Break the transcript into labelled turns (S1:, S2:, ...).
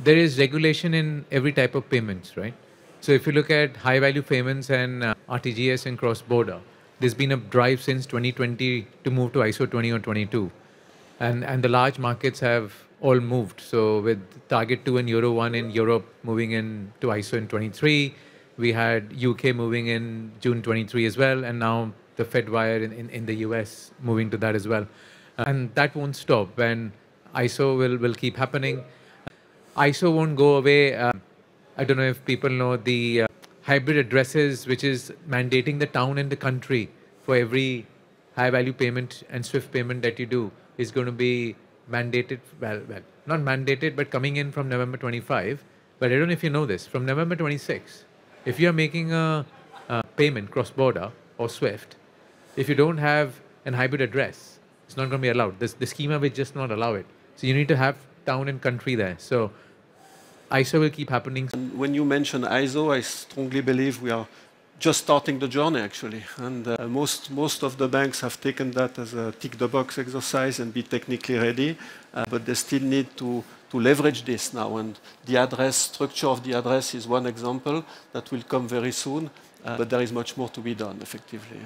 S1: there is regulation in every type of payments, right? So if you look at high value payments and uh, RTGS and cross border, there's been a drive since 2020 to move to ISO 20022. And, and the large markets have all moved. So with Target 2 and Euro 1 in Europe moving in to ISO in 23, we had UK moving in June 23 as well, and now the FedWire in, in, in the US moving to that as well. And that won't stop, and ISO will, will keep happening. ISO won't go away. Uh, I don't know if people know the uh, hybrid addresses, which is mandating the town and the country for every high value payment and SWIFT payment that you do is going to be mandated. Well, well, not mandated, but coming in from November 25. But I don't know if you know this. From November 26, if you are making a, a payment cross border or SWIFT, if you don't have an hybrid address, it's not going to be allowed. This, the schema will just not allow it. So you need to have town and country there. So ISO will keep happening.
S2: And when you mention ISO, I strongly believe we are just starting the journey actually. And uh, most, most of the banks have taken that as a tick the box exercise and be technically ready, uh, but they still need to, to leverage this now. And the address, structure of the address is one example that will come very soon, uh, but there is much more to be done effectively.